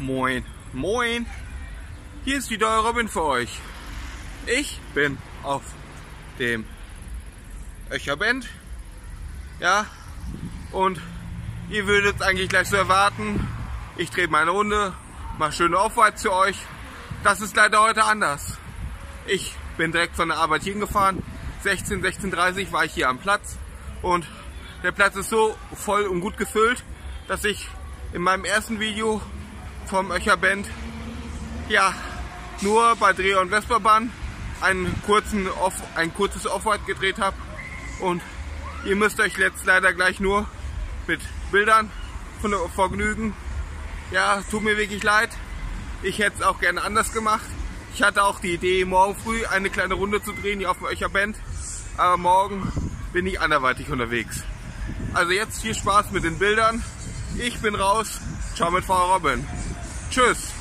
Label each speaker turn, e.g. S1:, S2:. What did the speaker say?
S1: Moin, moin. Hier ist wieder Robin für euch. Ich bin auf dem Öcherband. Ja, und ihr würdet es eigentlich gleich so erwarten. Ich drehe meine Runde, mache schöne Aufwärts für euch. Das ist leider heute anders. Ich bin direkt von der Arbeit hingefahren. 16, 16.30 war ich hier am Platz und der Platz ist so voll und gut gefüllt, dass ich in meinem ersten Video vom Öcher Band ja nur bei Dreh- und Vesperbahn einen kurzen Off, ein kurzes Offroad gedreht habe und ihr müsst euch jetzt leider gleich nur mit Bildern von Vergnügen. Ja, tut mir wirklich leid. Ich hätte es auch gerne anders gemacht. Ich hatte auch die Idee, morgen früh eine kleine Runde zu drehen hier auf dem Öcher Band. Aber morgen bin ich anderweitig unterwegs. Also jetzt viel Spaß mit den Bildern. Ich bin raus. Ciao mit Frau Robin. Tschüss.